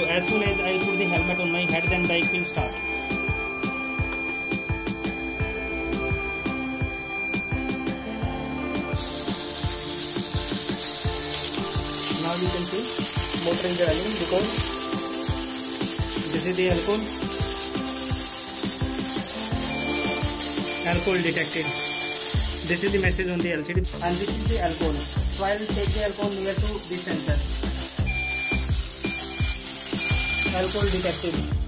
So as soon as I'll put the helmet on my head, then bike will start. Now you can see motor is running because this is the alcohol. Alcohol detected. This is the message on the LCD and this is the alcohol. So I will take the alcohol near to the sensor. Alcohol detected.